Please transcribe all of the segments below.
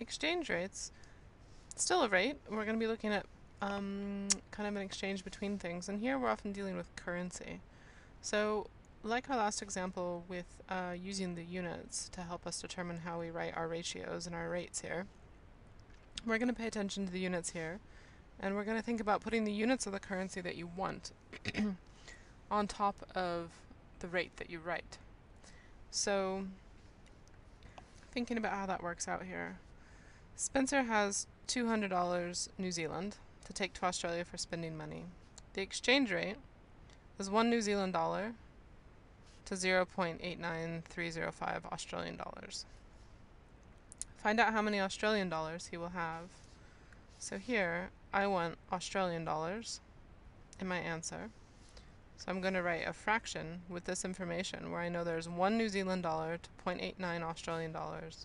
exchange rates, still a rate. We're going to be looking at um, kind of an exchange between things. And here we're often dealing with currency. So like our last example with uh, using the units to help us determine how we write our ratios and our rates here, we're going to pay attention to the units here. And we're going to think about putting the units of the currency that you want on top of the rate that you write. So thinking about how that works out here. Spencer has $200 New Zealand to take to Australia for spending money. The exchange rate is 1 New Zealand dollar to 0.89305 Australian dollars. Find out how many Australian dollars he will have. So here, I want Australian dollars in my answer. So I'm going to write a fraction with this information where I know there's 1 New Zealand dollar to 0.89 Australian dollars.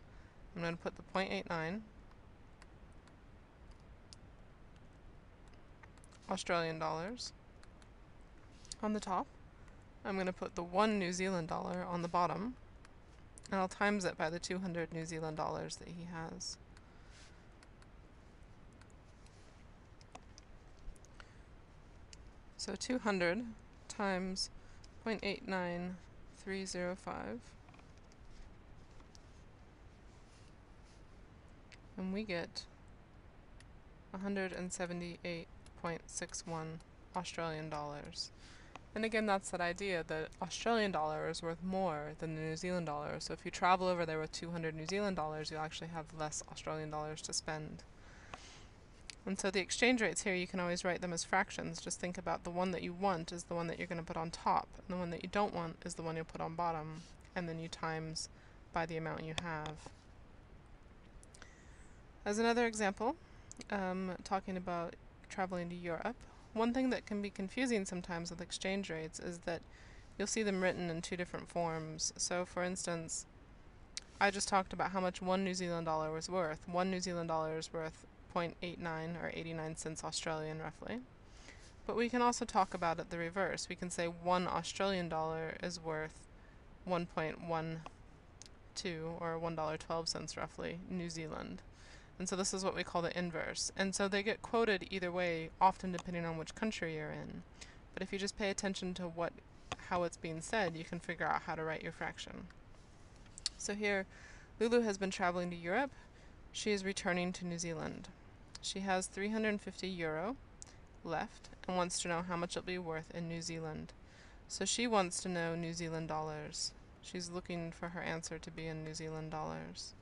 I'm going to put the 0.89 Australian dollars on the top. I'm going to put the 1 New Zealand dollar on the bottom. And I'll times it by the 200 New Zealand dollars that he has. So 200 times 0.89305 and we get 178.61 Australian dollars. And again, that's that idea that Australian dollar is worth more than the New Zealand dollar. So if you travel over there with 200 New Zealand dollars, you'll actually have less Australian dollars to spend. And so the exchange rates here, you can always write them as fractions. Just think about the one that you want is the one that you're going to put on top, and the one that you don't want is the one you'll put on bottom, and then you times by the amount you have. As another example, um, talking about traveling to Europe, one thing that can be confusing sometimes with exchange rates is that you'll see them written in two different forms. So for instance, I just talked about how much one New Zealand dollar was worth. One New Zealand dollar is worth 0.89 or 89 cents Australian roughly. But we can also talk about it the reverse. We can say one Australian dollar is worth 1.12 or $1.12 roughly New Zealand. And so this is what we call the inverse. And so they get quoted either way, often depending on which country you're in. But if you just pay attention to what how it's being said, you can figure out how to write your fraction. So here, Lulu has been traveling to Europe. She is returning to New Zealand. She has 350 euro left and wants to know how much it'll be worth in New Zealand. So she wants to know New Zealand dollars. She's looking for her answer to be in New Zealand dollars.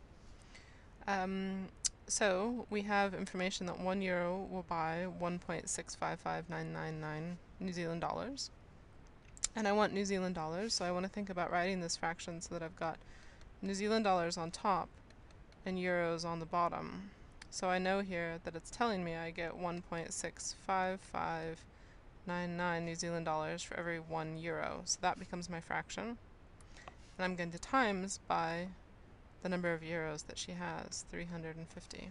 Um, so we have information that 1 euro will buy 1.655999 New Zealand dollars. And I want New Zealand dollars, so I want to think about writing this fraction so that I've got New Zealand dollars on top and euros on the bottom. So I know here that it's telling me I get 1.65599 New Zealand dollars for every 1 euro. So that becomes my fraction. And I'm going to times by the number of euros that she has, 350.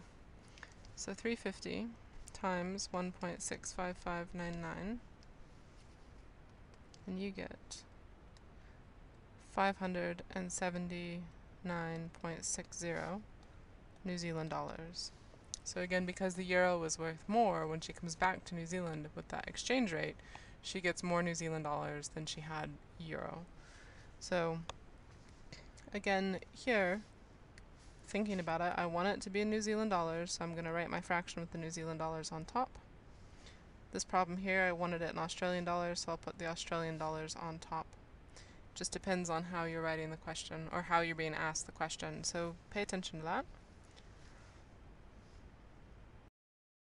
So 350 times 1.65599 and you get 579.60 New Zealand dollars. So again, because the euro was worth more when she comes back to New Zealand with that exchange rate, she gets more New Zealand dollars than she had euro. So again, here, thinking about it, I want it to be in New Zealand dollars, so I'm going to write my fraction with the New Zealand dollars on top. This problem here, I wanted it in Australian dollars, so I'll put the Australian dollars on top. Just depends on how you're writing the question, or how you're being asked the question, so pay attention to that.